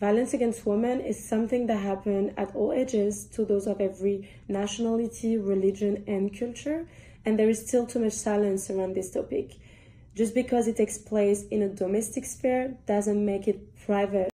Violence against women is something that happens at all ages to those of every nationality, religion, and culture, and there is still too much silence around this topic. Just because it takes place in a domestic sphere doesn't make it private.